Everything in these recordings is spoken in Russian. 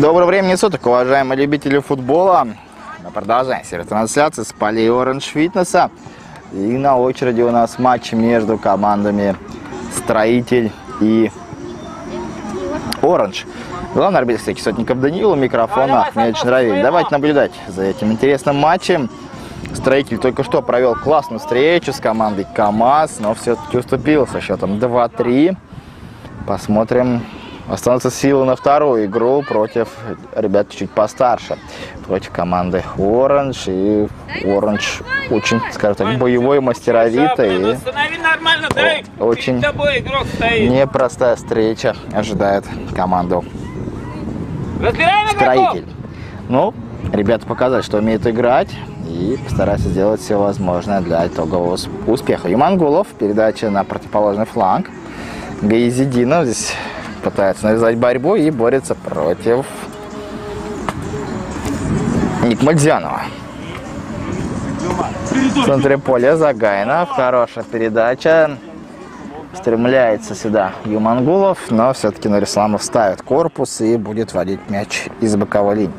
Доброго времени суток, уважаемые любители футбола. Мы продолжаем серию трансляции с полей Orange Фитнеса. И на очереди у нас матч между командами Строитель и Оранж. Главный арбитр встречи Сотников Даниил, у микрофона Ахмедович Нравиль. Давайте наблюдать за этим интересным матчем. Строитель только что провел классную встречу с командой КАМАЗ, но все-таки уступил со счетом 2-3. Посмотрим, останутся силы на вторую игру против ребят чуть постарше. Против команды Оранж. И Оранж очень, скажем так, боевой, мастеровитый. И очень непростая встреча ожидает команду строитель. Ну, ребята показали, что умеют играть и постараются сделать все возможное для итогового ус- успеха. Юмангулов, передача на противоположный фланг. Гаизидинов здесь пытается навязать борьбу и борется против Никмальдзянова. В центре поля Загайнов. Хорошая передача. Стремляется сюда Юмангулов, но все-таки Нурисламов ставит корпус и будет водить мяч из боковой линии.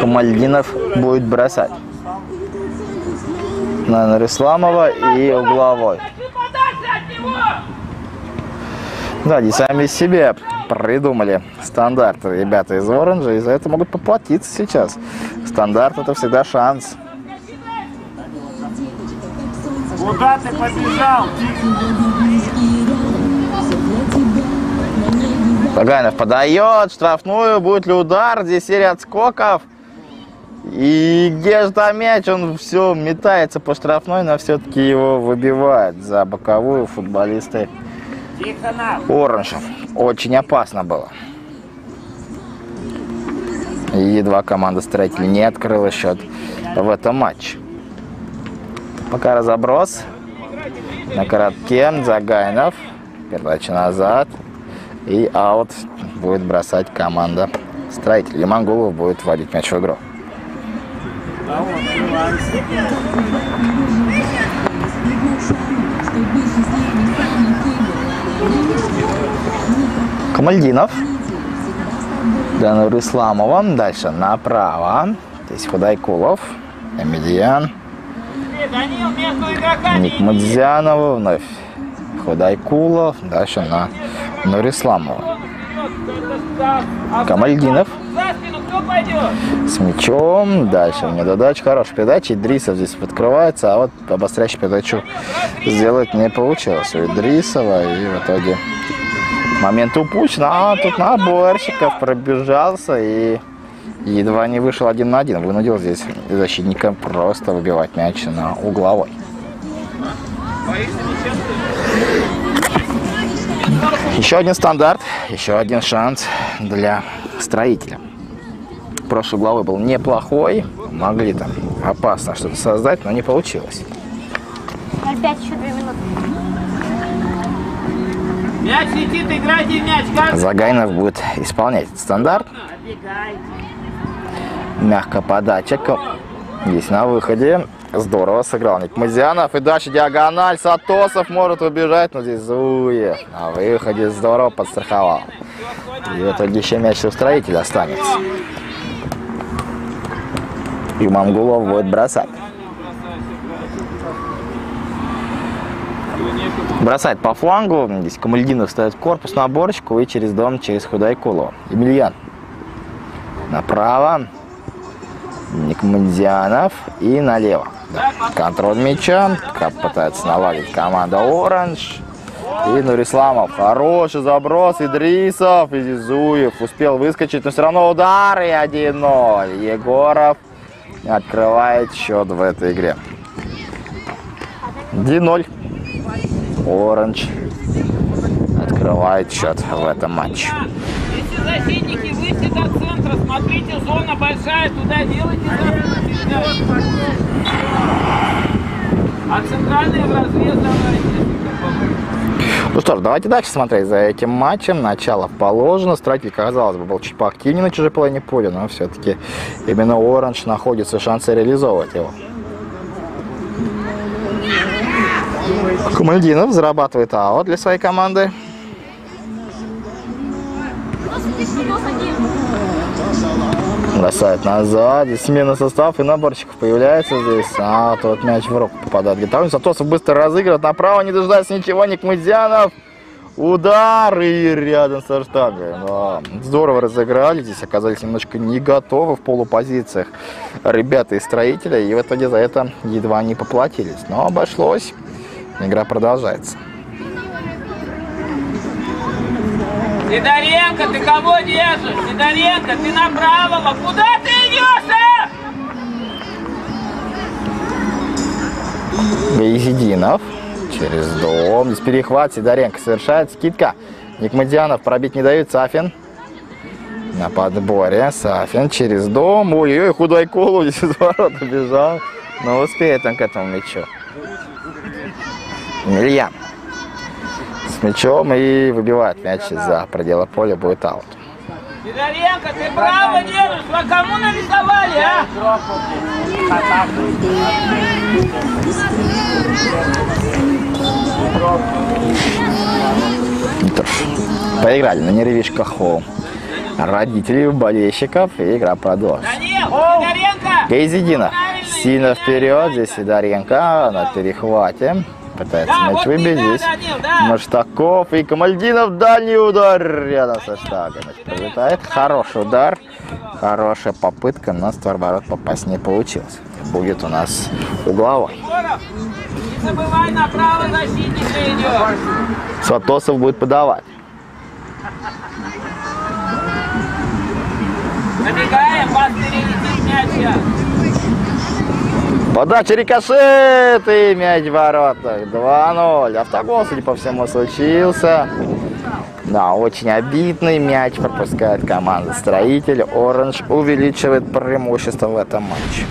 Камальдинов будет бросать на Нурисламова и угловой. Ты подальше от него. Да, они сами себе придумали стандарты ребята из Оранжа, и за это могут поплатиться сейчас. Стандарт это всегда шанс. Куда ты побежал? Таганов подает штрафную, будет ли удар, здесь серия отскоков. И где же там мяч? Он все метается по штрафной, но все-таки его выбивают за боковую футболисты Оранжа. Очень опасно было. И едва команда строителей не открыла счет в этом матче. Пока разоброс. На коротке Загайнов. Передача назад. И аут будет бросать команда строителей. Мангулов будет вводить мяч в игру. Камальдинов. Данур Исламова. Дальше направо. Здесь Худайкулов. Игроками. Ник Мадзянова. Вновь Худайкулов. Дальше на Нурисламова. Камальдинов. С мячом. Дальше недодач. Хорошая передача. Идрисов здесь подкрывается. А вот обостряющую передачу сделать не получилось у Идрисова. И в итоге момент упущен. А тут наборщиков пробежался и едва не вышел один на один. Вынудил здесь защитника просто выбивать мяч на угловой. Еще один стандарт, еще один шанс для строителя. Прошлый главы был неплохой, могли там опасно что-то создать, но не получилось. Опять еще две минуты. Мяч летит, играйте мяч. Как? Загайнов будет исполнять этот стандарт. Отбегай. Мягкая подача. Ко- Здесь на выходе. Здорово сыграл Ник Мазианов. И дальше диагональ. Сатосов может убежать, но здесь Зуев на выходе здорово подстраховал. И в итоге еще мяч у строителя останется. И Мангулов будет бросать. Бросает по флангу. Здесь Камальдинов ставит корпус на борочку и через дом, через Худайкулова. Емельян. Направо. Никмандианов и налево. Да. Контроль мяча. Как пытается наладить команда Оранж. И Нурисламов. Хороший заброс. Идрисов. И Зуев успел выскочить, но все равно удар. И 1-0. Егоров открывает счет в этой игре. 1-0. Оранж открывает счет в этом матче. Если защитники выйти до центра, смотрите, зона большая, туда делайте. А центральные в разрез давайте. Ну что ж, давайте дальше смотреть за этим матчем. Начало положено. Строитель, казалось бы, был чуть поактивнее на чужой половине поля, но все-таки именно Оранж находится шансы реализовывать его. Кумальдинов зарабатывает АО для своей команды. Бросает назад. Здесь смена состав и наборщиков появляется здесь. А, тот мяч в руку попадает. Гитарин Сатосов быстро разыгрывает. Направо не дождался ничего. Никмызянов. Удар и рядом со штангой. Здорово разыграли. Здесь оказались немножко не готовы в полупозициях ребята из строителя. И в итоге за это едва не поплатились. Но обошлось. Игра продолжается. Сидоренко, ты кого держишь? Сидоренко, ты направо. Куда ты идешь, а? Бейзидинов через дом. Здесь перехват. Сидоренко совершает скидка. Никмадианов пробить не дают. Сафин на подборе. Сафин через дом. Ой-ой, худой колу здесь из ворот убежал. Но успеет он к этому мячу. Емельян с мячом и выбивает мяч за пределы поля. Будет аут. Сидоренко, ты право держишь. Вы кому нарисовали, а? Ну поиграли на нервишках у родителей, у болельщиков, и игра продолжится. Гейзидина сильно вперед, здесь Сидоренко на перехвате. Пытается Да, мяч вот выбить здесь. да. Маштаков и Камальдинов дальний удар рядом со штагом. Мяч пролетает. Хороший удар. Хорошая попытка, но створ ворот попасть не получилось. Будет у нас угловой. Не забывай, направо защитника идет. Сатосов будет подавать. Набегаем, вас мяча. Подача рикошет и мяч в воротах. 2-0. Автогол, судя по всему, случился. Да, очень обидный мяч пропускает команда «Строитель». «Оранж» увеличивает преимущество в этом матче.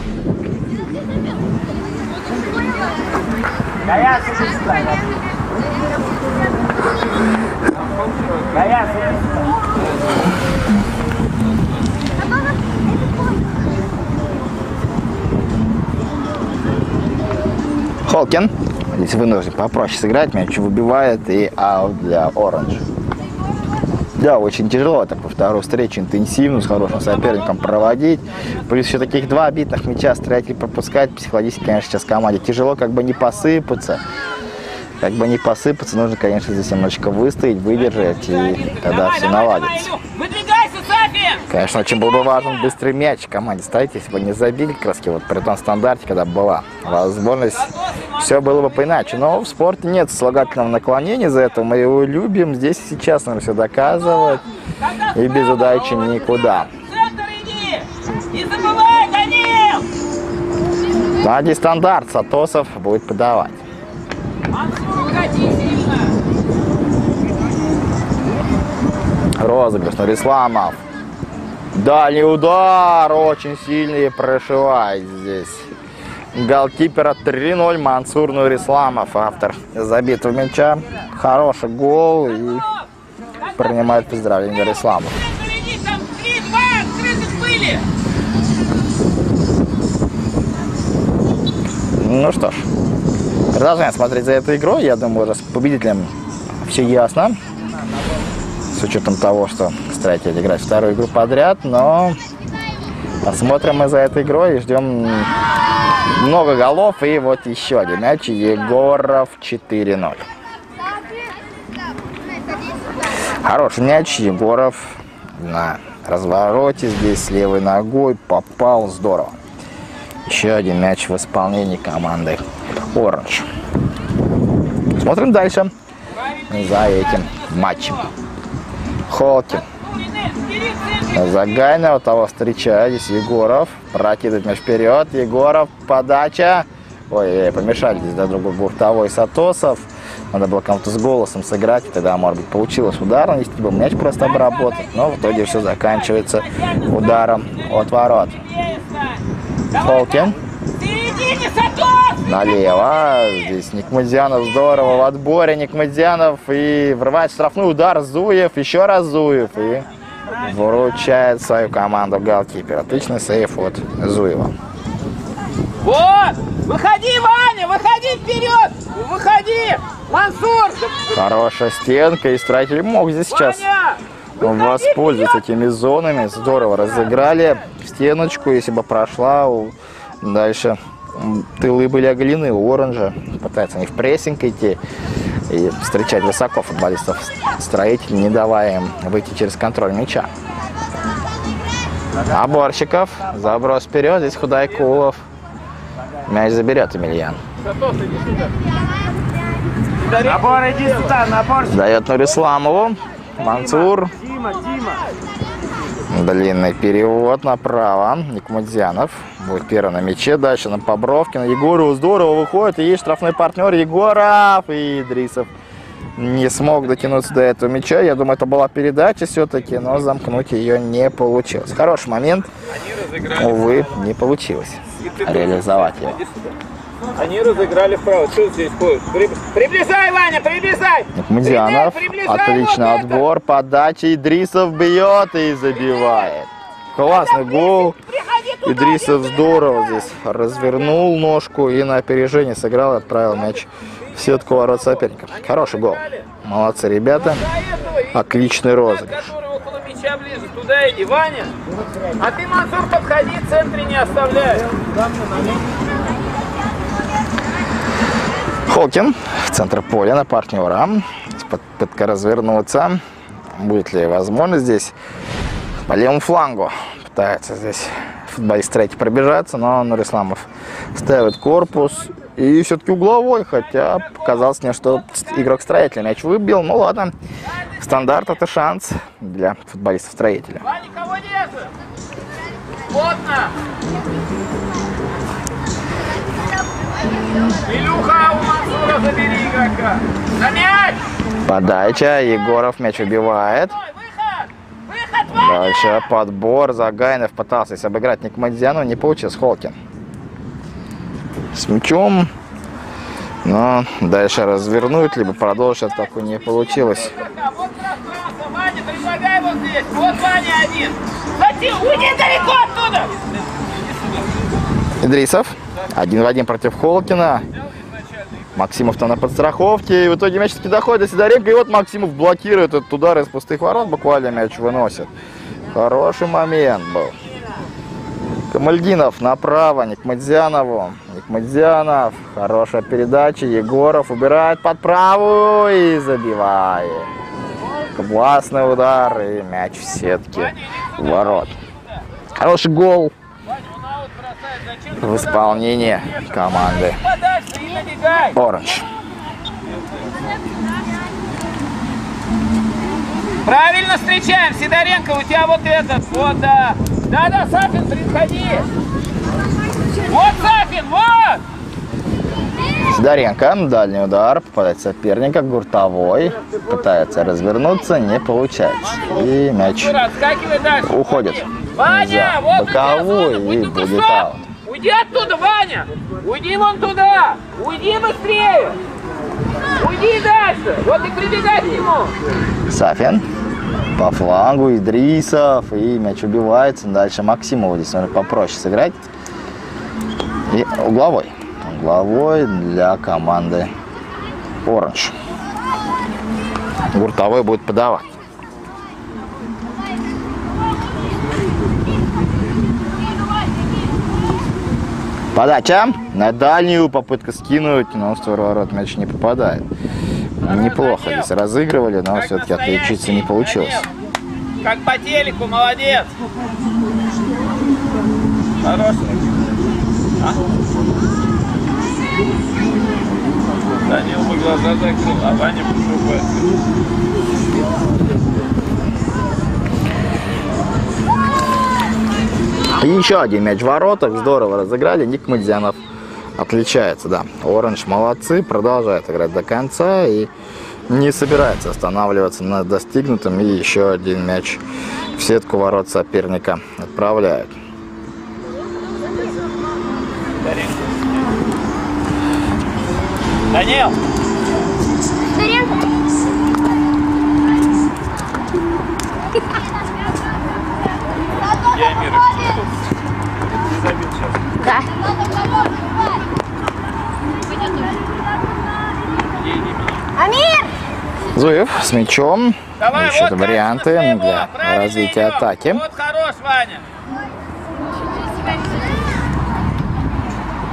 Холкин. Здесь вынужден попроще сыграть, мяч выбивает и аут для Оранж. Да, очень тяжело так во вторую встречу интенсивно, с хорошим соперником проводить. Плюс еще таких два обидных мяча строитель пропускать. Психологически, конечно, сейчас команде тяжело как бы не посыпаться. Как бы не посыпаться, нужно, конечно, здесь немножечко выстоять, выдержать, и тогда Давай, все давай, наладится. Конечно, очень был бы важен быстрый мяч команде ставить, если бы не забили краски вот при том стандарте, когда была возможность, все было бы поиначе. Но в спорте нет слагательного наклонения, за это мы его любим. Здесь сейчас нам все доказывает, Когда и без удачи никуда. Сзади стандарт, Сатосов будет подавать. Розыгрыш, Нурисламов. Дальний удар, очень сильный, прошивает здесь. Голкипера 3-0, Мансур Нурисламов, автор забитого мяча. Хороший гол и принимает поздравления Нурисламов. В центр иди, там 3-2 открытых были! Ну что ж, продолжаем смотреть за этой игрой. Я думаю, уже с победителем все ясно. С учетом того, что строитель играть вторую игру подряд, но посмотрим мы за этой игрой и ждем много голов. И вот еще один мяч. Егоров 4-0. Хороший мяч. Егоров на развороте здесь левой ногой попал здорово. Еще один мяч в исполнении команды Оранж. Смотрим дальше за этим матчем. Холкин. Загайного того встречает. Здесь Егоров. Прокидывает мяч вперед. Егоров. Подача. Ой, ой, помешали здесь до друга Бухтовой и Сатосов. Надо было кому-то с голосом сыграть, тогда, может быть, получилось удар нанести, был мяч просто обработать. Но в итоге все заканчивается ударом от ворот. Холкин. Налево. Здесь Никмадзянов здорово в отборе. Никмадзянов и врывает штрафной удар. Зуев. Еще раз Зуев. И выручает свою команду голкипер. Отличный сейф от Зуева. Вот! Выходи, Ваня! Выходи вперед! Выходи! Мансур! Хорошая стенка. И строитель мог здесь сейчас Ваня! воспользуются этими зонами. Здорово разыграли стеночку, если бы прошла. Дальше тылы были оголены у Оранжа. Пытаются они в прессинг идти и встречать высоко футболистов строителей, не давая им выйти через контроль мяча. Оборщиков, заброс вперед, здесь Худайкулов. Мяч заберет Емельян. Набор, иди сюда, набор. Дает Нурисламову. Мансур. Дима, Дима. Длинный перевод направо. Никмудзянов будет первый на мяче. Дальше на Побровкина. Егоров здорово выходит. И есть штрафной партнер Егоров. И Идрисов не смог дотянуться до этого мяча. Я думаю, это была передача все-таки, но замкнуть ее не получилось. Хороший момент. Увы, не получилось реализовать его. Они разыграли вправо. Что здесь ходит? При- Приближай, Ваня, приближай! Приближай, приближай, Отличный вот это! отбор. Подача. Идрисов бьет и забивает. Классный гол. Идрисов здорово здесь развернул ножку и на опережение сыграл и отправил мяч в сетку ворот соперника. Хороший гол. Молодцы ребята. Отличный розыгрыш. Туда иди, Ваня. А ты, Мансур, подходи, в центре не оставляй. Холкин в центр поля на партнера. Попытка развернуться. Будет ли возможно здесь по левому флангу? Пытается здесь футболист третий пробежаться, но Нурисламов ставит корпус. И все-таки угловой, хотя показалось мне, что игрок строителя мяч выбил. Ну ладно, стандарт это шанс для футболистов строителя. Илюха, у Мансура забери игрока. На мяч! Подача, Егоров мяч убивает. Ой, Выход! Выход, Ваня! Дальше подбор. Загаинов пытался здесь обыграть Никмадзяну, не получилось. Холкин с мячом. Но дальше развернуть, либо продолжить атаку не получилось. Идрисов. Один в один против Холкина. Максимов там на подстраховке. И в итоге мяч таки доходит до Сидоренко. И вот Максимов блокирует этот удар из пустых ворот. Буквально мяч выносит. Хороший момент был. Камальдинов направо, Никмадзянову. Никмадзянов. Хорошая передача. Егоров убирает под правую и забивает. Классный удар и мяч в сетке ворот. Хороший гол Ваня, он аут бросает. Зачем? В исполнении команды. Оранж. Правильно встречаем, Сидоренко, у тебя вот этот, вот, да. Да-да, Сафин, приходи. Вот Сафин, вот! Сидоренко, дальний удар, попадает соперника, Гуртовой, пытается развернуться, не получается. И мяч уходит. Ваня, За зона, и будет аут. Уйди оттуда, Ваня! Уйди вон туда! Уйди быстрее! Уйди дальше! Вот и прибегай к нему! Сафин по флангу, Идрисов, и мяч убивается. Дальше Максимов здесь нужно попроще сыграть. И угловой. Угловой для команды Оранж. Гуртовой будет подавать. Подача на дальнюю, попытка скинуть, но в створ ворот мяч не попадает. Неплохо здесь разыгрывали, но все-таки отличиться не получилось. Как по телеку, молодец! Хороший. А? Данил бы глаза закрыл, а Ваня пошел И еще один мяч в воротах. Здорово разыграли. Ник Мадзянов отличается, да. Оранж молодцы, продолжает играть до конца и не собирается останавливаться на достигнутом. И еще один мяч в сетку ворот соперника отправляют. Данил! Я Эмир. Забил сейчас. Да. Ей не меня. Амир! Зуев с мячом. Давай, Ищет вот варианты своего, для развития идем. атаки. Вот хорош, Ваня.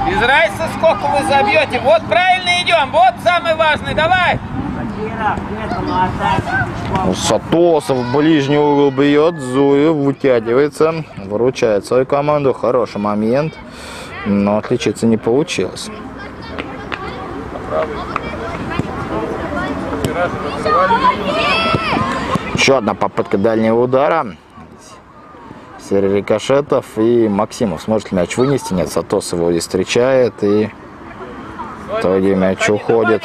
Без разницы, сколько вы забьете. Вот правильно идем. Вот самый важный. Давай. Сатосов в ближний угол бьет, Зуев вытягивается, выручает свою команду. Хороший момент, но отличиться не получилось. Еще одна попытка дальнего удара. Серия рикошетов и Максимов сможет ли мяч вынести? Нет, Сатосов его здесь встречает и в итоге мяч уходит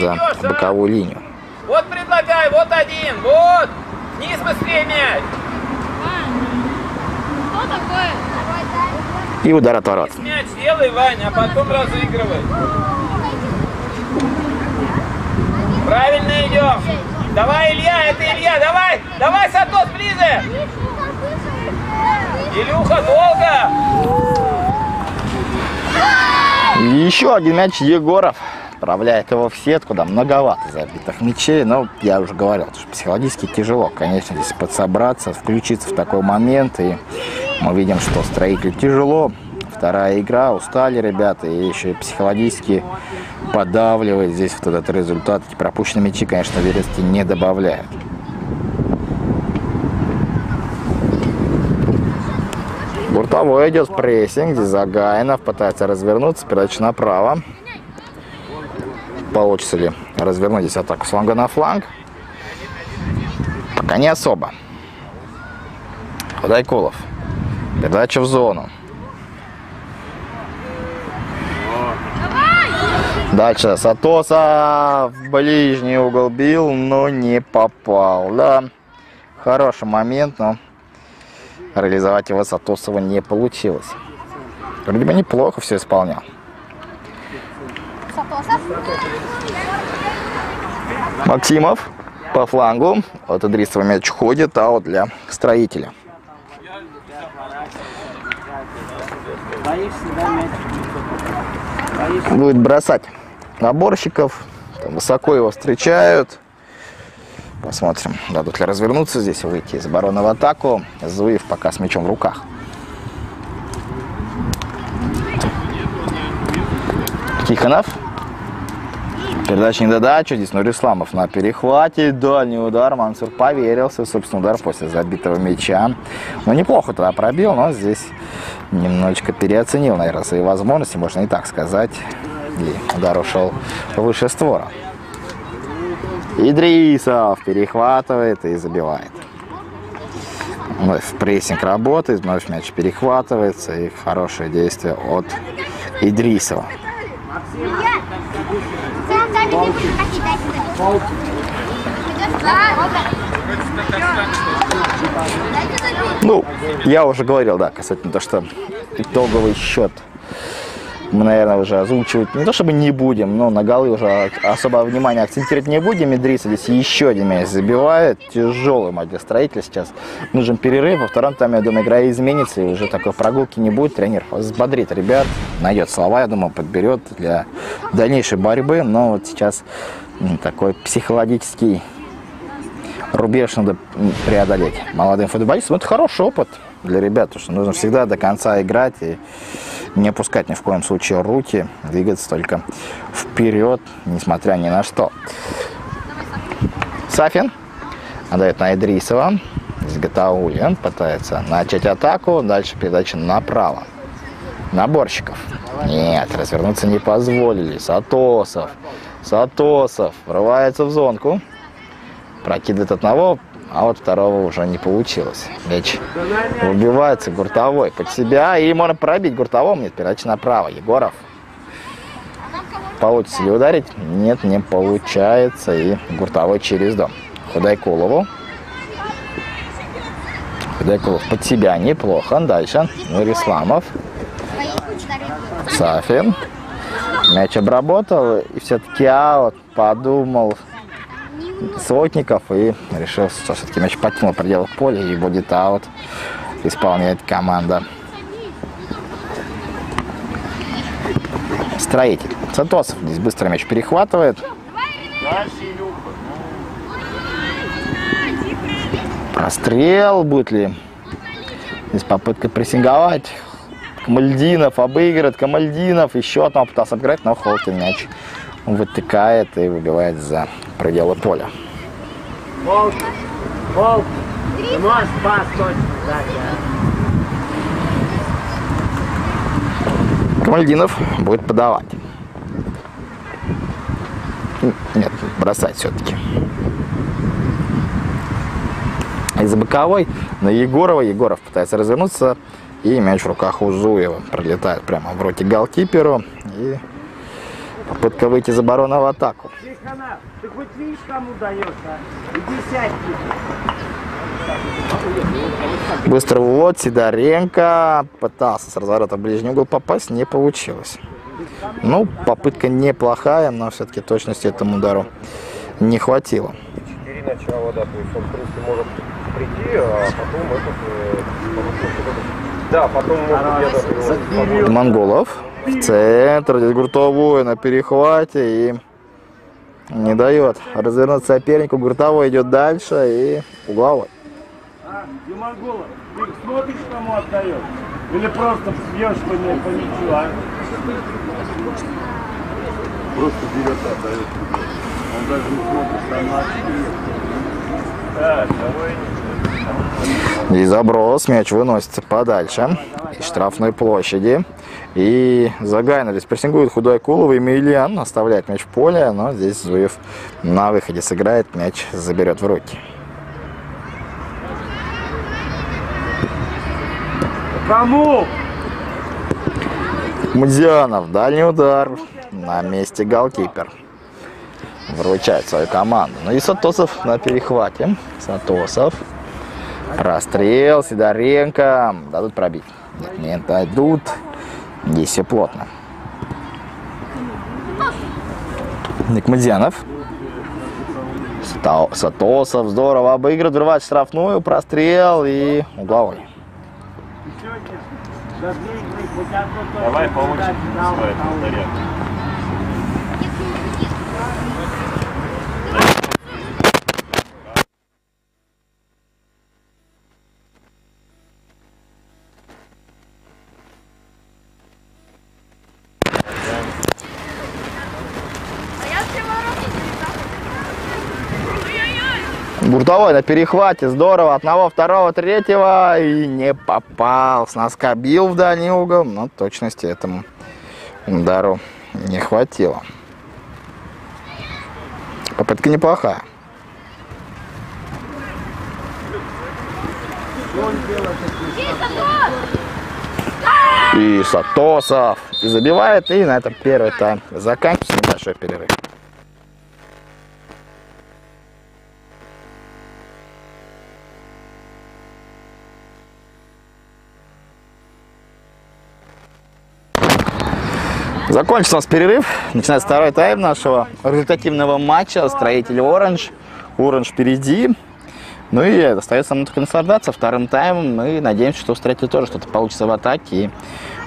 за боковую линию. Вот предлагай. Вот один. Вот. Вниз быстрее мяч. Что такое? И удар от ворот. Мяч делай, Ваня, а потом разыгрывай. Правильно идем. Давай, Илья, это Илья. Давай. Давай, Сатос, ближе. Илюха, долго. Еще один мяч Егоров. Отправляет его в сетку, да, многовато забитых мячей, но я уже говорил, что психологически тяжело, конечно, здесь подсобраться, включиться в такой момент, и мы видим, что строитель тяжело, вторая игра, устали ребята, и еще и психологически подавливает здесь вот этот результат. Эти пропущенные мячи, конечно, уверенности не добавляют. Буртовой идет прессинг, здесь Загаинов пытается развернуться, передача направо. Получится ли развернуть здесь атаку с фланга на фланг? Пока не особо. Худайкулов. Передача в зону. Дальше Сатоса в ближний угол бил, но не попал. Да, хороший момент, но реализовать его Сатосова не получилось. Вроде бы неплохо все исполнял. Максимов по флангу. От Идрисова мяч ходит, а вот для строителя. Будет бросать наборщиков. Там высоко его встречают. Посмотрим, дадут ли развернуться здесь, выйти из обороны в атаку. Зуев пока с мячом в руках. Тихонов. Передача не додача. Здесь Нурисламов на перехвате. Дальний удар. Мансур поверился. Собственно, удар после забитого мяча. Ну, неплохо тогда пробил, но здесь немножечко переоценил, наверное, свои возможности. Можно и так сказать. И удар ушел выше створа. Идрисов перехватывает и забивает. Вновь прессинг работает, вновь мяч перехватывается. И хорошее действие от Идрисова. Ну, я уже говорил, да, касательно того, что итоговый счет мы, наверное, уже озвучивать не то чтобы не будем, но на голы уже особо внимания акцентировать не будем. Идриса здесь еще один мяч забивает. Тяжелый матч для строителя сейчас. Нужен перерыв. Во втором тайме, я думаю, игра изменится. И уже такой прогулки не будет. Тренер взбодрит ребят, найдет слова, я думаю, подберет для дальнейшей борьбы. Но вот сейчас такой психологический рубеж надо преодолеть молодым футболистам. Это хороший опыт для ребят, потому что нужно всегда до конца играть и не опускать ни в коем случае руки, двигаться только вперед, несмотря ни на что. Сафин отдает на Идрисова. Изготовлен, пытается начать атаку, дальше передача направо. Наборщиков. Нет, развернуться не позволили. Сатосов. Сатосов врывается в зонку. Прокидывает одного, а вот второго уже не получилось. Мяч выбивается Гуртовой под себя. И можно пробить Гуртовому. Нет, передача направо. Егоров. Получится ли ударить? Нет, не получается. И Гуртовой через дом. Худайкулову. Худайкулов под себя неплохо. Дальше. Нурисламов. Сафин. Мяч обработал. И все-таки аут. Подумал Сотников и решил, что все-таки мяч покинул пределы поля и будет аут. Исполняет команда. Строитель. Сатосов здесь быстро мяч перехватывает. Прострел. Будет ли здесь попытка прессинговать? Камальдинов обыгрывает. Камальдинов еще одного пытался обыграть, но Холкин мяч вытыкает и выбивает за пределы поля. Волк, волк, ты можешь пас точно дать, а? Камальдинов будет подавать. Нет, бросать все-таки. Из-за боковой на Егорова. Егоров пытается развернуться. И мяч в руках у Зуева пролетает прямо в руки голкиперу. И попытка выйти из обороны в атаку. Тихонов, ты хоть видишь, кому даешь, а? Иди сядь, Быстрый увод. Сидоренко пытался с разворота в ближний угол попасть. Не получилось. Ну, попытка неплохая, но все-таки точности этому удару не хватило. четыре начала, да, то есть он, в принципе, может прийти, а потом этот... э, Да, потом может где-то... Монголов в центр. Здесь Гуртовой на перехвате и не дает развернуться сопернику. Гуртовой идет дальше и угловой. А, ты смотришь, кому отдаешь? Или просто бьешь по, не, по ничью, а? Просто берет отдает. Он даже не смотрит, там на Так, давай. И заброс. Мяч выносится подальше из штрафной площади. И Загайна здесь прессингует худой Кулова. И Мильян оставляет мяч в поле. Но здесь Зуев на выходе сыграет. Мяч заберет в руки. Кому? Мудзянов. Дальний удар. На месте голкипер. Вручает свою команду. Ну и Сатосов на перехвате. Сатосов. Расстрел. Сидоренко. Дадут пробить. Нет, не дадут. Здесь все плотно. Никмадзянов. Ста- Сатосов здорово обыгрывает, взрывает штрафную, прострел и угловой. Давай по Буртовой на перехвате, здорово, одного, второго, третьего, и не попал. С носка бил в дальний угол, но точности этому удару не хватило. Попытка неплохая. И Сатосов и забивает, и на этом первый тайм заканчивается небольшой перерыв. Закончился у нас перерыв. Начинается второй тайм нашего результативного матча. Строитель Оранж. Оранж впереди. Ну и остается нам только наслаждаться вторым таймом. Мы надеемся, что у строителя тоже что-то получится в атаке. И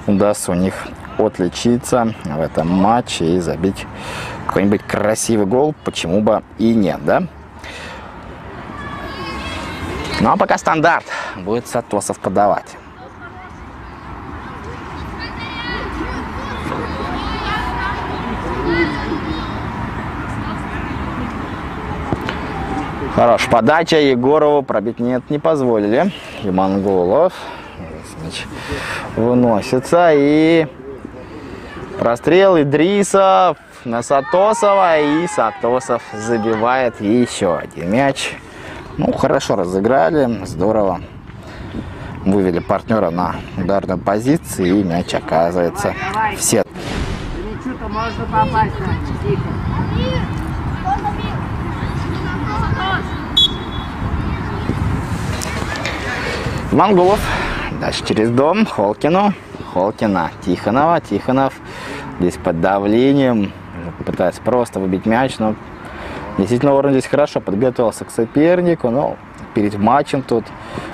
удастся у них отличиться в этом матче и забить какой-нибудь красивый гол. Почему бы и нет, да? Ну а пока стандарт. Будет Сатосов подавать. Хорош. Подача Егорову пробить нет, не позволили. И Монголов. Мяч Выносится. И прострел Идрисов на Сатосова. И Сатосов забивает еще один мяч. Ну, хорошо разыграли. Здорово. Вывели партнера на ударную позицию. И мяч оказывается в сетке. Ничего-то можно попасть, тихо. Монголов. Дальше через дом. Холкину. Холкина. Тихонова. Тихонов здесь под давлением. Пытается просто выбить мяч. Но действительно Орен здесь хорошо подготовился к сопернику. Но перед матчем тут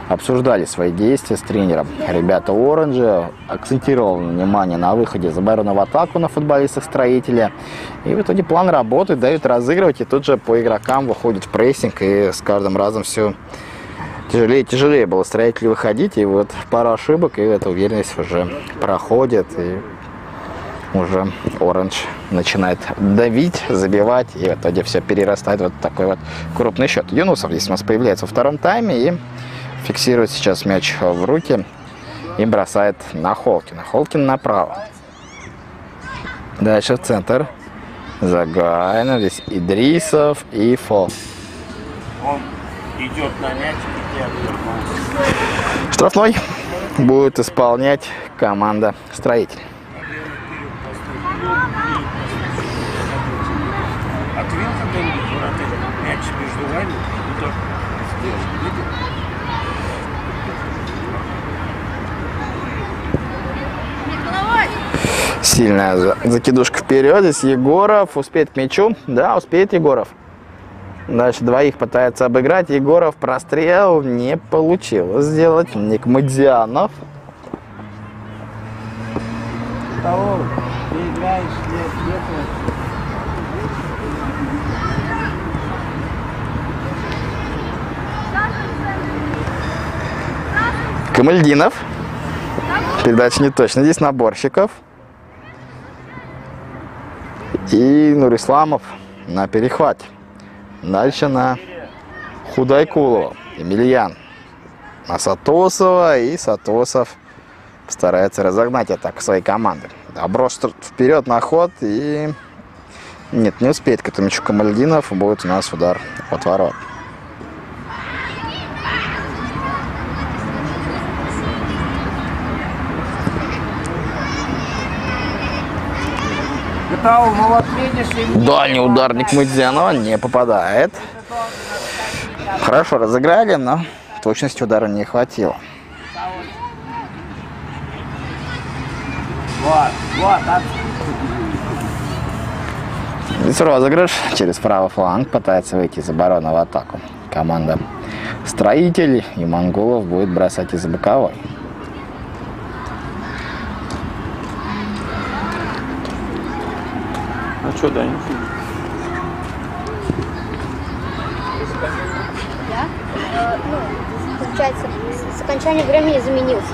обсуждали свои действия с тренером. Ребята Оранжа акцентировал внимание на выходе за оборону в атаку на футболистах строителя. И в итоге план работает, дают разыгрывать. И тут же по игрокам выходит прессинг. И с каждым разом все тяжелее и тяжелее было строителю выходить, и вот пара ошибок, и эта уверенность уже проходит, и уже Оранж начинает давить, забивать, и в итоге все перерастает вот такой вот крупный счет. Юнусов здесь у нас появляется во втором тайме и фиксирует сейчас мяч в руки и бросает на Холкина. Холкин направо. Дальше в центр. Загайно. Здесь Идрисов и Фол. Он идет на мяч Штрафной будет исполнять команда «Строитель». Сильная за- закидушка вперед. Здесь Егоров успеет к мячу. Да, успеет Егоров. Дальше двоих пытается обыграть. Егоров прострел не получилось сделать. Лет, лет Камальдинов. Передача не точно. Здесь наборщиков. И Нурисламов на перехвате. Дальше на Худайкулова. Емельян. На Сатосова. И Сатосов старается разогнать атаку своей команды. Оброс вперед на ход и... Нет, не успеет к этому мячу Камальдинов. Будет у нас удар от ворот. И Дальний ударник Мыдзянова не попадает. Хорошо разыграли, но точности удара не хватило. Вот, вот, от- Здесь розыгрыш через правый фланг пытается выйти из обороны в атаку. Команда строитель и монголов будет бросать из боковой. Что, да, не Я? Э, ну, получается, с, окончанием времени заменился.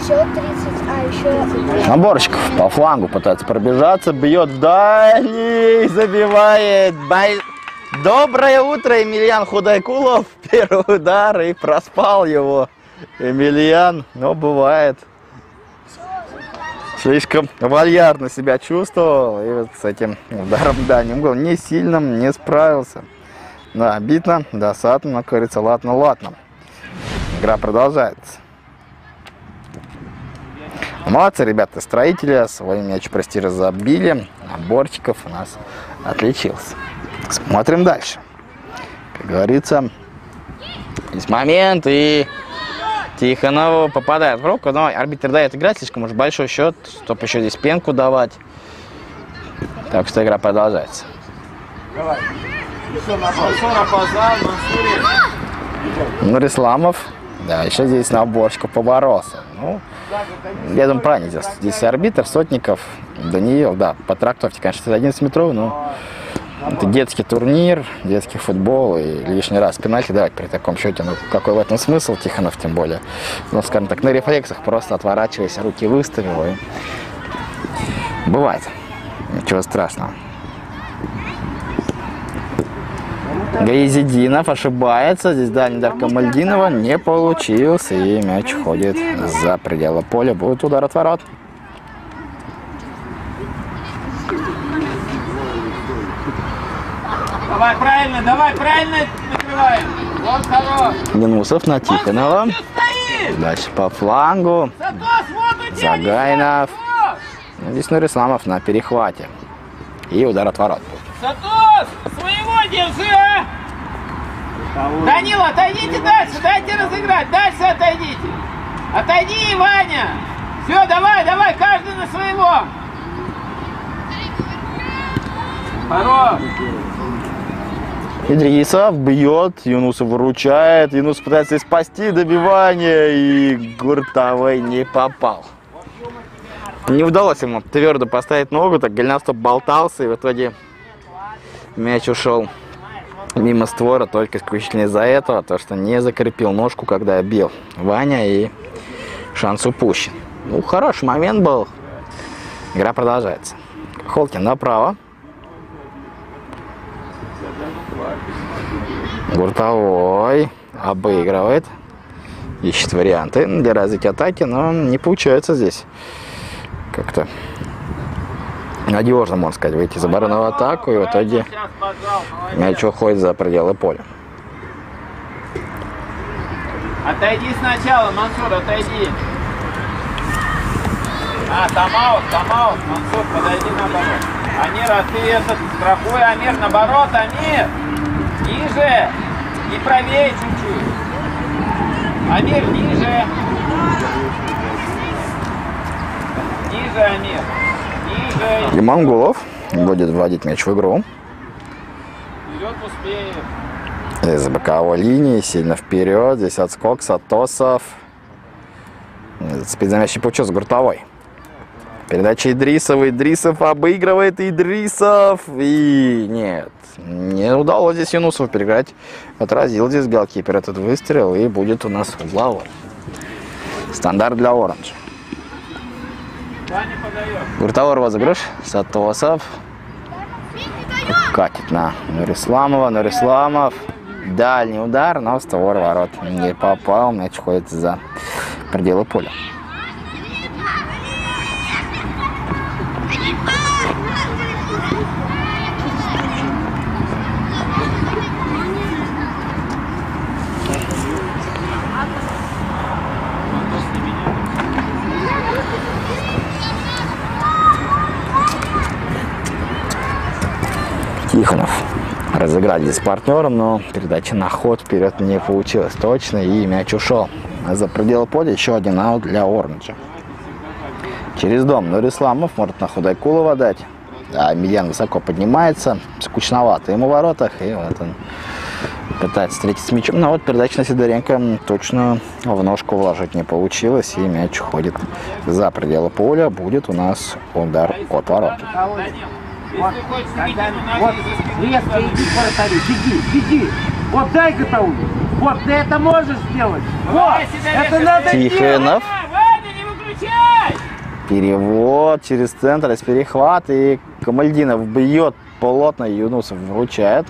Все 30, а еще... Наборщиков по флангу пытается пробежаться, бьет в дальний, забивает. Бай- Доброе утро, Емельян Худайкулов. Первый удар и проспал его. Емельян, но бывает. Слишком вальярно себя чувствовал. И вот с этим ударом дальним углом не сильным не справился. Да, обидно, досадно, но, как говорится, ладно-ладно. Игра продолжается. Молодцы, ребята, строители. Свой мяч прости разобили. Наборчиков у нас отличился. Смотрим дальше. Как говорится, есть момент и Тихонову попадает в руку, но арбитр дает играть, слишком уж большой счет, чтобы еще здесь пенку давать. Так что игра продолжается. Мансуре. Нурисламов, да, еще здесь наборчик поборолся. Ну, я думаю, правильно здесь. Здесь арбитр, Сотников, Даниил, да, по трактовке, конечно, 11 метров, но это детский турнир, детский футбол, и лишний раз пенальти давать при таком счете, ну какой в этом смысл, Тихонов тем более. Ну, скажем так, на рефлексах просто отворачиваясь, руки выставил, и бывает, ничего страшного. Гаизидинов ошибается. Здесь дальний удар Камальдинова не получился. И мяч ходит за пределы поля. Будет удар от ворот. Давай правильно, давай правильно накрываем. Вот хорош. Минусов на Тихонова. Дальше по флангу. Загайнов. Ну, Здесь Нурисламов на перехвате. И удар от ворот. Затос! Своего держи, а! Данила, отойдите дальше, дайте разыграть, дальше отойдите. Отойди, Ваня. Все, давай, давай, каждый на своего. Хорош. Идрисов бьет, Юнусов выручает. Юнус пытается спасти добивание. И Гуртовой не попал. Не удалось ему твердо поставить ногу, так голеностоп болтался, и в итоге мяч ушел мимо створа только исключительно из-за этого, то что не закрепил ножку, когда бил Ваня, и шанс упущен. Ну, хороший момент был. Игра продолжается. Холкин направо. Гуртовой обыгрывает. Ищет варианты для развития атаки, но не получается здесь. Как-то надежно, можно сказать, выйти из обороны в атаку, и в итоге мяч уходит за пределы поля. Отойди сначала, Мансур, отойди. А, тайм-аут, тайм-аут, Мансур, подойди наоборот. Амир, а ты этот, страхуй, Амир, наоборот, Амир. Ниже. И правее чуть-чуть. Амир, ниже. Ниже, Амир. Ниже. И Мангулов будет вводить мяч в игру. Вперед успеем. Из боковой линии, сильно вперед. Здесь отскок, Сатосов. Спит за мяч Непучев с Гуртовой. Передача Идрисова. Идрисов обыгрывает Идрисов. И нет, не удалось здесь Юнусов переиграть. Отразил здесь голкипер этот выстрел. И будет у нас угловой. Стандарт для подает. Гуртовой розыгрыш. Сатосов. Катит на Нурисламова. Нурисламов. Дальний удар, но в створ ворот не попал. Мяч ходит за пределы поля. Здесь с партнером, но передача на ход вперед не получилась точно, и мяч ушел. За пределы поля еще один аут для Оранжа. Через дом Нурисламов может на Худайкулова дать. А Медьян высоко поднимается, скучновато ему в воротах, и вот он пытается встретить с мячом. Но вот передача на Сидоренко точно в ножку вложить не получилось, и мяч уходит за пределы поля. Будет у нас удар от ворот. Вот, резко иди к вратарю, беги, беги. Вот дай готовую. Вот ты это можешь сделать. Вот, Давай себя это надо. Тихонов. Ваня, Ваня, не выключай! Перевод через центр, из перехват, и Камальдинов бьет плотно, Юнусов вручает.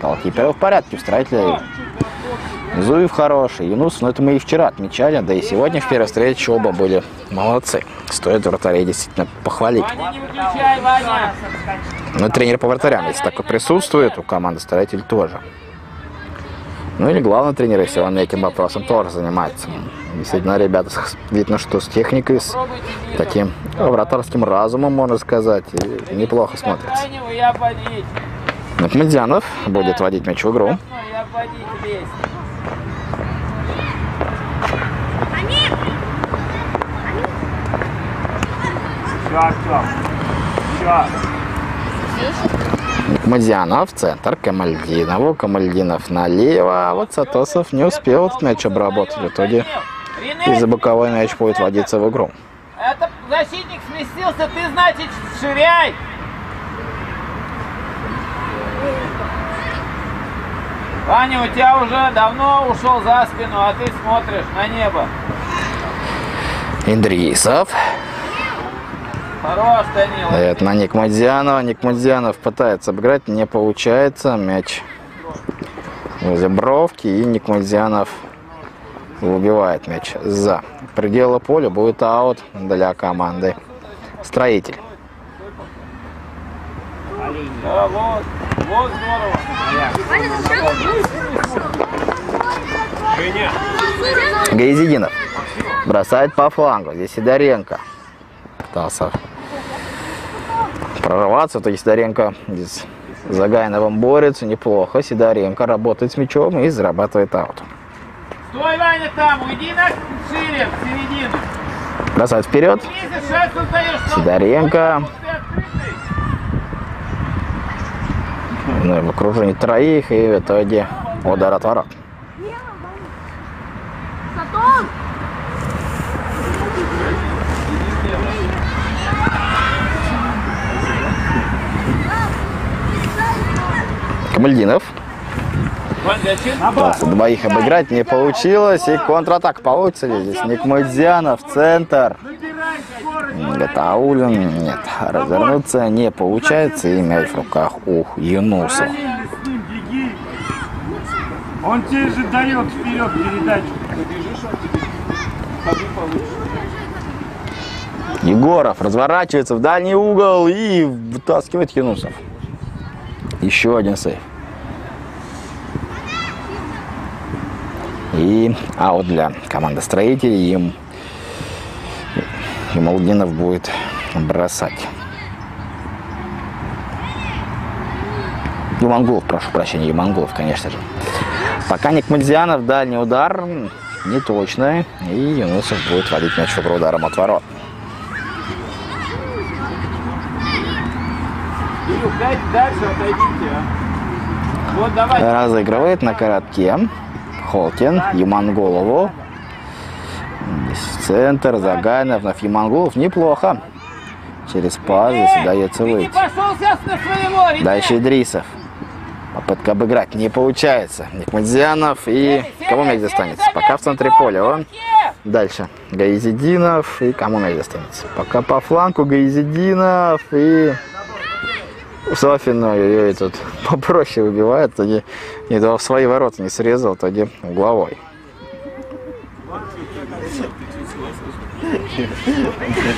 Голкипер в порядке, в строителе. Зуев хороший, Юнусов, но это мы и вчера отмечали, да и сегодня в первой встрече оба были молодцы. Стоит вратарей действительно похвалить. Ваня, не выключай, Ваня! Ну, тренер по вратарям, если такой присутствует, у команды старатель тоже. Ну или главный тренер, если он этим вопросом тоже занимается. Действительно, ребята, видно, что с техникой, с таким вратарским разумом, можно сказать, неплохо смотрится. Нахмедзянов будет водить мяч в игру. Сейчас. Сейчас. Нахмедзянов в центр, Камальдинову, Камальдинов налево, а вот Сатосов не успел этот мяч обработать. В итоге из-за боковой мяч будет водиться в игру. это защитник сместился, ты, значит, ширяй. Ваня, у тебя уже давно ушел за спину, а ты смотришь на небо. Индрисов. Хорош, Данила. Это на Никмадзянова. Никмадзянов пытается обыграть, не получается. Мяч возле бровки. И Никмадзянов выбивает мяч за пределы поля. Будет аут для команды «Строитель». Да, вот, вот здорово. Газидинов бросает по флангу. Здесь Сидоренко. Пытался прорваться. То есть Сидоренко с Загайновым борется неплохо. Сидоренко работает с мячом и зарабатывает аут. Стой, Ваня, там, уйди на шире, в середину. Бросает вперед. Сидоренко. Ну, в окружении троих и в итоге удар от ворот. Камальдинов Пытался двоих обыграть, не получилось. И контратак получится ли здесь? Никмадзянов, центр. Гатаулин, нет, развернуться не получается. И мяч в руках у беги. Он тебе же дает вперед передачу. Егоров разворачивается в дальний угол и вытаскивает Юнусов. Еще один сейф. И аут для команды строителей. Им Ямалдинов будет бросать. Юмангулов, прошу прощения, Юмангулов, конечно же. Пока Никмадзянов, дальний удар, не точно. И Юнусов будет водить мяч ударом от ворот. Илюх, дайте дальше, отойдите, а. Вот давай. Разыгрывает на коротке. Холкин, Юманголову. Здесь центр, Заганов, на Юманголов. Неплохо. Через здесь удается Ты не выйти. Дальше Идрисов. Попытка обыграть не получается. Никмадзянов и кому мяч достанется? Пока в центре поля он. Дальше Гаизидинов и кому мяч достанется? Пока по флангу Гаизидинов и Софин, ой-ой, тут попроще выбивает, тоді не то в свои ворота не срезал, тоді угловой.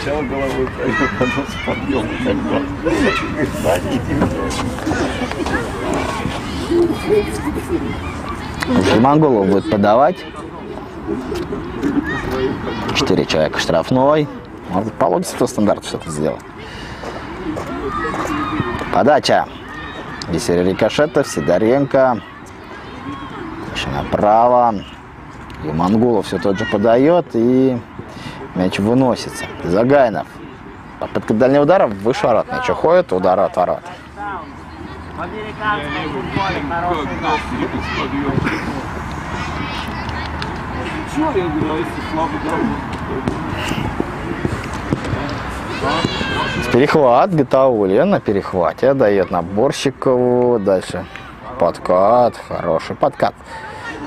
Сначала головой потом с подъемом. Шиманголов будет подавать. Четыре человека штрафной. Может, получится по стандарту что-то сделать. Подача. Здесь Рикошетов, Сидоренко. Еще направо. И Монголов все тот же подает. И мяч выносится. Загайнов. Попытка дальнего удара выше ворот. Мяч уходит, удар от ворот. Чего я говорю, если слабый Перехват Гатаулин на перехвате дает наборщикову. Дальше подкат. Хороший подкат.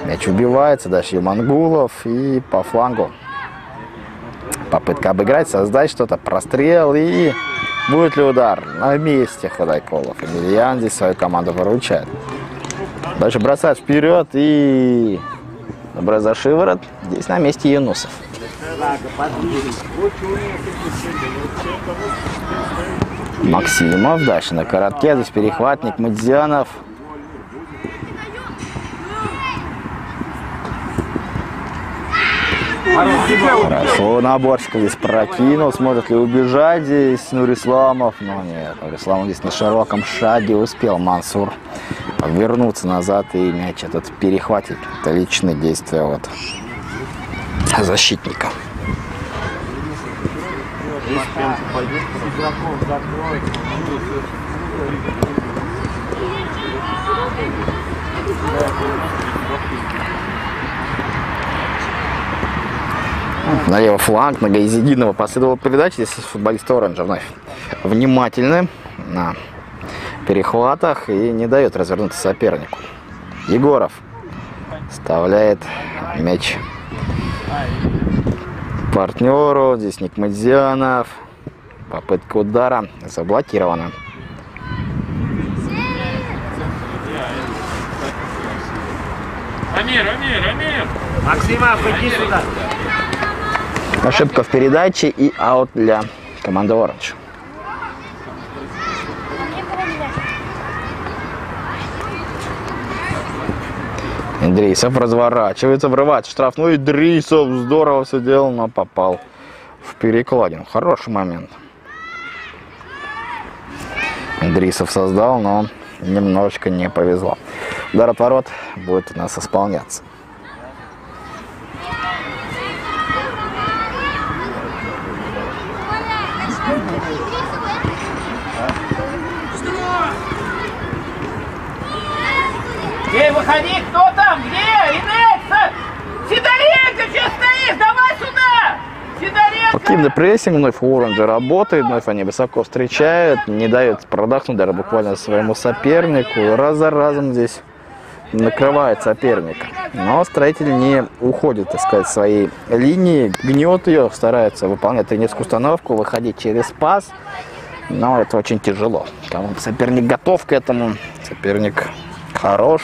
Мяч убивается. Дальше Юмангулов и по флангу. Попытка обыграть, создать что-то. Прострел и будет ли удар? На месте Ходайколов. Емельян здесь свою команду выручает. Дальше бросает вперед и добро за шиворот. Здесь на месте Юнусов. Максимов. Дальше на коротке. Здесь перехватник Мадзянов. Хорошо, Наборщиков здесь прокинул. Сможет ли убежать здесь Нурисламов? Но нет, Нурисламов здесь на широком шаге успел Мансур вернуться назад и мяч этот перехватить. Это личные действия вот защитника. На левый фланг, на Газидинова последовала передача. Здесь футболисты Оранжа вновь внимательны на перехватах и не дает развернуться сопернику. Егоров вставляет мяч партнеру. Здесь Никмадзянов. Попытка удара заблокирована. Амир, Амир, Амир. Максимов, иди сюда. Ошибка в передаче и аут для команды Оранж. Идрисов разворачивается, врывает штрафную. Идрисов здорово все делал, но попал в перекладину. Хороший момент. Идрисов создал, но немножечко не повезло. Удар от ворот будет у нас исполняться. Эй, выходи, кто там? Где? Инесса! Сидоренко, что стоишь? Давай сюда! Сидоренко! Активный прессинг, вновь у Оранжа работает, вновь они высоко встречают, не дают продохнуть даже буквально своему сопернику. Раз за разом здесь накрывает соперника. Но строитель не уходит, так сказать, своей линии, гнет ее, старается выполнять тренерскую установку, выходить через пас. Но это очень тяжело. Соперник готов к этому, соперник хорош.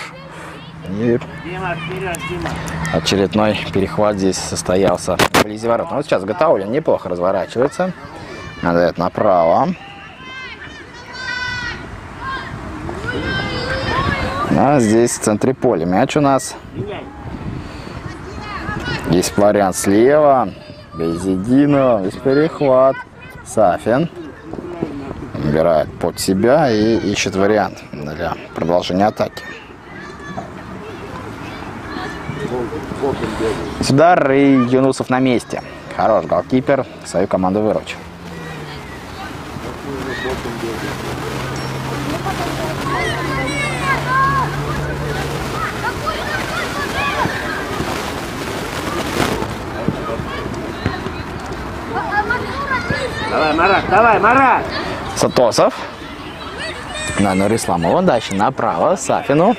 Очередной перехват здесь состоялся вблизи ворот. Ну, вот сейчас Гатаулин неплохо разворачивается. Отдает направо. А здесь в центре поля мяч у нас. Есть вариант слева. Безединов. Есть перехват. Сафин. Убирает под себя и ищет вариант для продолжения атаки. Удар и Юнусов на месте. Хорош голкипер. Свою команду выручил. Давай, Марат, давай, Марат. Сатосов. На Нурисламова. Дальше направо. Сафину.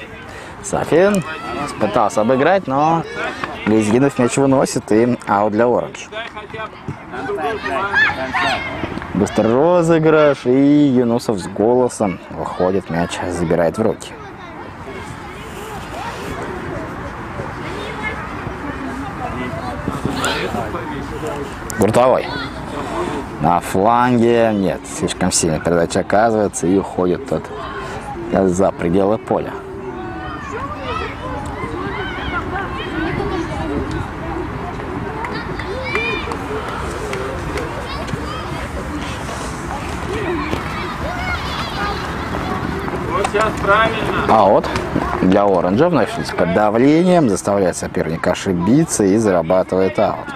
Сафин пытался обыграть, но Лизгинов мяч выносит и аут для Оранж. Быстрый розыгрыш и Юнусов с голосом выходит, мяч забирает в руки. Гуртовой. На фланге нет, слишком сильно передача оказывается и уходит тот за пределы поля. Вот сейчас правильно. А вот для Оранжа вновь под давлением заставляет соперника ошибиться и зарабатывает аут.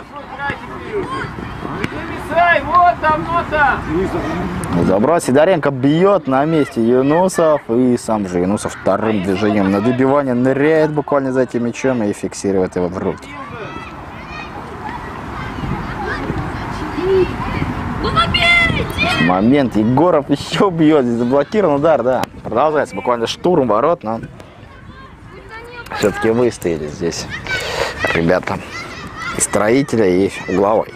Добро Сидоренко бьет на месте Юнусов и сам же Юнусов вторым движением на добивание ныряет буквально за этим мячом и фиксирует его в руки. Момент, Егоров еще бьет, здесь заблокирован удар, да. Продолжается буквально штурм ворот, но все-таки выстояли здесь ребята и строителя, и угловой.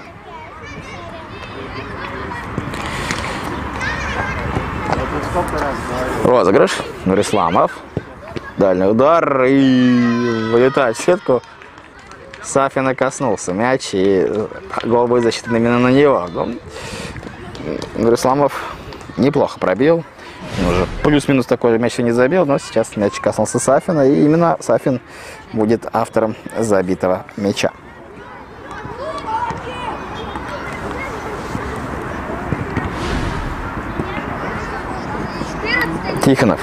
Розыгрыш. Нурисламов. Дальний удар и вылетает в сетку. Сафина коснулся мяч и гол будет засчитан именно на него. Нурисламов неплохо пробил. Он Уже плюс-минус такой же мяч не забил, но сейчас мяч коснулся Сафина, и именно Сафин будет автором забитого мяча. Тихонов.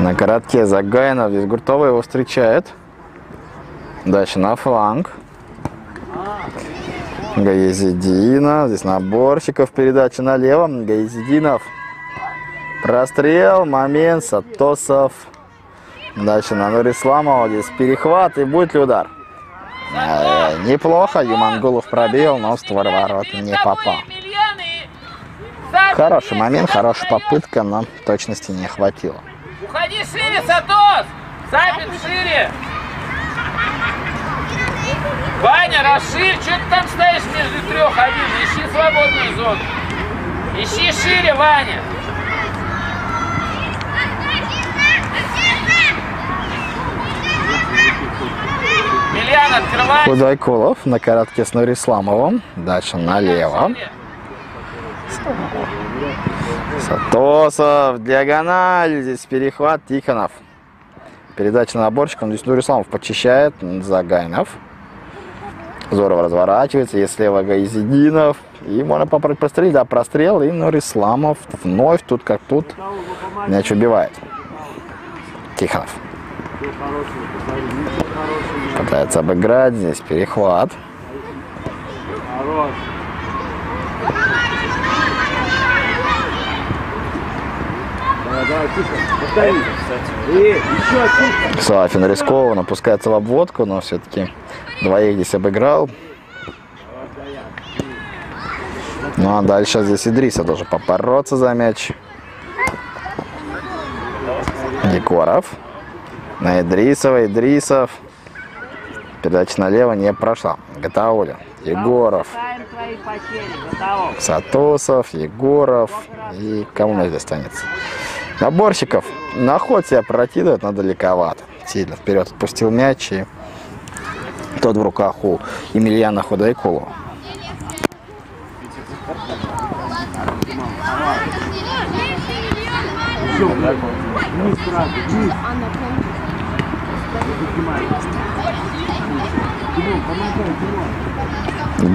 На коротке Загаинов. Здесь Гуртова его встречает. Дальше на фланг. Гаезидинов. Здесь наборщиков. Передача налево. Гаезидинов. Прострел. Момент. Сатосов. Дальше на Нурисламова. Здесь перехват. И будет ли удар? Э, неплохо. Юмангулов пробил, но в створ ворот не попал. Хороший момент, хорошая попытка, но точности не хватило. Уходи шире, Сатос! Сапин шире! Ваня, расширь, что ты там стоишь между трех один? Ищи свободную зону. Ищи шире, Ваня. Мильян, открывай. Худайкулов на коротке с Нурисламовым. Дальше налево. Сатосов, диагональ, здесь перехват, Тихонов. Передача на наборщик, он здесь Нурисламов почищает, Загайнов. Здорово разворачивается, есть слева Гаизидинов. И можно попробовать прострелить, да, прострел, и Нурисламов вновь тут как тут мяч убивает. Тихонов. Пытается обыграть, здесь перехват. Хорош. Давай, тихо. Сафин рискованно опускается в обводку, но все-таки двоих здесь обыграл. Ну а дальше здесь Идриса должен попороться за мяч. Егоров. На Идрисова, Идрисов. Передача налево не прошла. Гатаулин, Егоров. Сатосов, Егоров. И кому мяч достанется? Наборщиков на ход себя прокидывает, но далековато. Сильно вперед отпустил мяч и тот в руках у Емельяна Димон.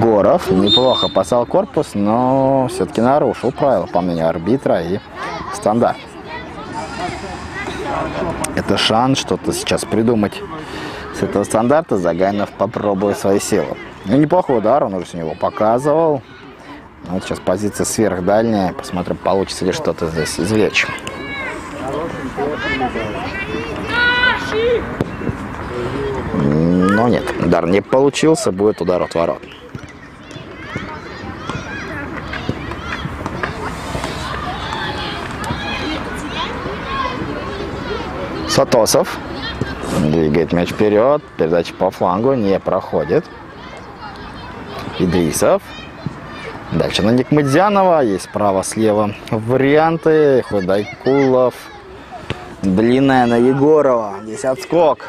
Горов неплохо пасал корпус, но все-таки нарушил правила, по мнению арбитра, и стандарт. Это шанс что-то сейчас придумать с этого стандарта. Заганов попробует свои силы. Ну, неплохой удар, он уже с него показывал. Ну, Вот сейчас позиция сверхдальняя. Посмотрим, получится ли что-то здесь извлечь. Но нет, удар не получился, будет удар от ворот. Сатосов двигает мяч вперед, передача по флангу не проходит. Идрисов. Дальше на Никмадзянова, есть справа-слева варианты. Худайкулов. Длинная на Егорова, здесь отскок.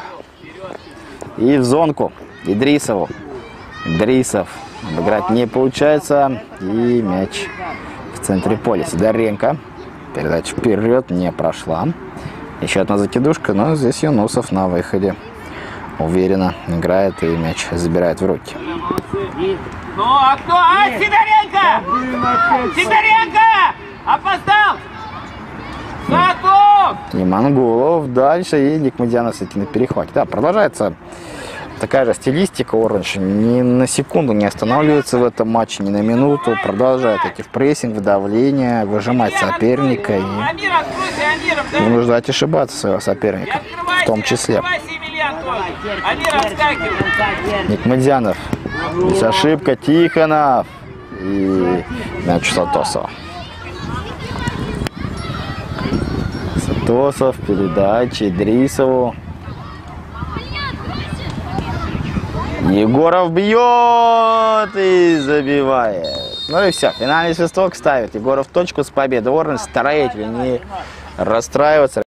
И в зонку Идрисову. Идрисов. Обыграть не получается. И мяч в центре поля. Сидоренко. Передача вперед не прошла. Еще одна закидушка, но здесь Юнусов на выходе. Уверенно играет и мяч забирает в руки. Ну, а кто? А, Сидоренко! Сидоренко! Опоздал! Готов! И Монгулов дальше, и Никмадьянов все-таки на перехвате. Да, продолжается такая же стилистика Оранж. Ни на секунду не останавливается в этом матче, ни на минуту. Продолжает идти в прессинг, в давление, выжимать соперника и вынуждать ошибаться своего соперника. В том числе. Никмадзянов. Здесь ошибка Тихонов. И мяч Сатосова. Сатосов, передача Идрисову. Егоров бьет и забивает. Ну и все, финальный свисток ставит. Егоров точку с победой. Оранж старатель не расстраиваться.